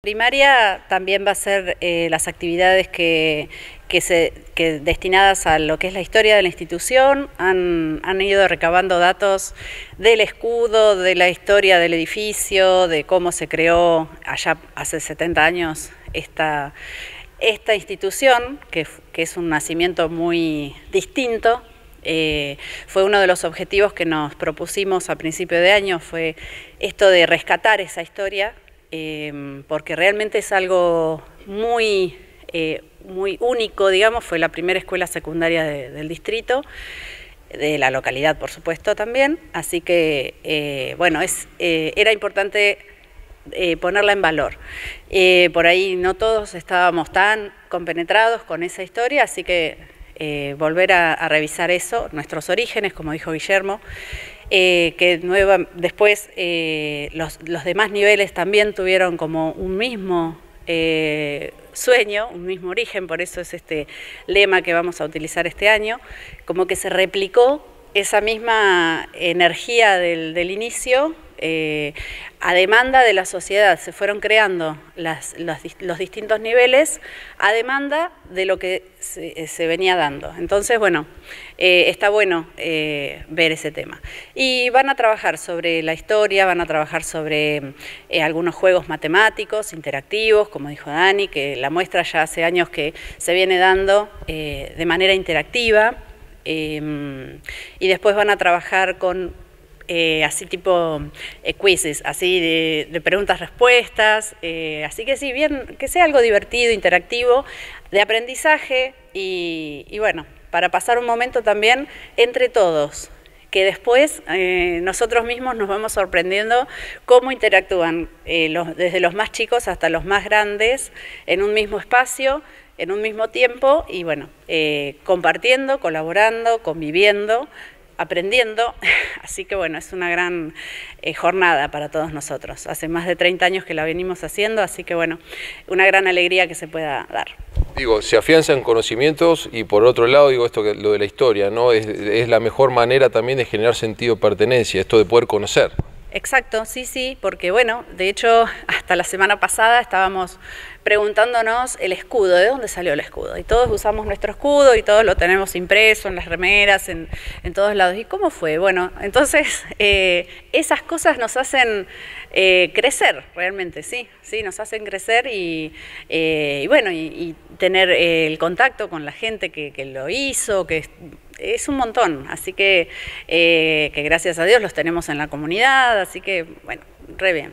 Primaria también va a ser eh, las actividades que, se, destinadas a lo que es la historia de la institución, han, ido recabando datos del escudo, de la historia del edificio, de cómo se creó allá hace 70 años esta, esta institución, que, es un nacimiento muy distinto, eh, fue uno de los objetivos que nos propusimos a principio de año, fue esto de rescatar esa historia Em, porque realmente es algo muy, eh, muy único, digamos, fue la primera escuela secundaria del distrito, de la localidad por supuesto también, así que eh, bueno, es, eh, era importante ponerla en valor. por ahí no todos estábamos tan compenetrados con esa historia, así que volver a revisar eso, nuestros orígenes, como dijo Guillermo, eh, que después eh, los, demás niveles también tuvieron como un mismo eh, sueño, un mismo origen, por eso es este lema que vamos a utilizar este año, como que se replicó esa misma energía del inicio eh, a demanda de la sociedad, se fueron creando los distintos niveles a demanda de lo que se, venía dando. Entonces, bueno, eh, está bueno eh, ver ese tema. Y van a trabajar sobre la historia, van a trabajar sobre algunos juegos matemáticos, interactivos, como dijo Dani, que la muestra ya hace años que se viene dando de manera interactiva. y después van a trabajar con eh, así tipo eh, quizzes, así de, preguntas-respuestas, eh, así que sí, bien, que sea algo divertido, interactivo, de aprendizaje y, bueno, para pasar un momento también entre todos, que después nosotros mismos nos vamos sorprendiendo cómo interactúan desde los más chicos hasta los más grandes en un mismo espacio, en un mismo tiempo y bueno, compartiendo, colaborando, conviviendo aprendiendo, así que bueno, es una gran eh, jornada para todos nosotros. Hace más de 30 años que la venimos haciendo, así que bueno, una gran alegría que se pueda dar. Digo, se afianzan conocimientos y por otro lado, digo esto que lo de la historia, ¿no? Es, es la mejor manera también de generar sentido de pertenencia, esto de poder conocer. Exacto, sí, sí, porque bueno, de hecho, hasta la semana pasada estábamos preguntándonos el escudo, ¿de dónde salió el escudo? Y todos usamos nuestro escudo y todos lo tenemos impreso en las remeras, en, todos lados. ¿Y cómo fue? Bueno, entonces eh, esas cosas nos hacen eh, crecer realmente, sí, sí, nos hacen crecer y, eh, bueno, y, tener el contacto con la gente que, que lo hizo, que es un montón, así que, que gracias a Dios los tenemos en la comunidad, así que bueno, re bien.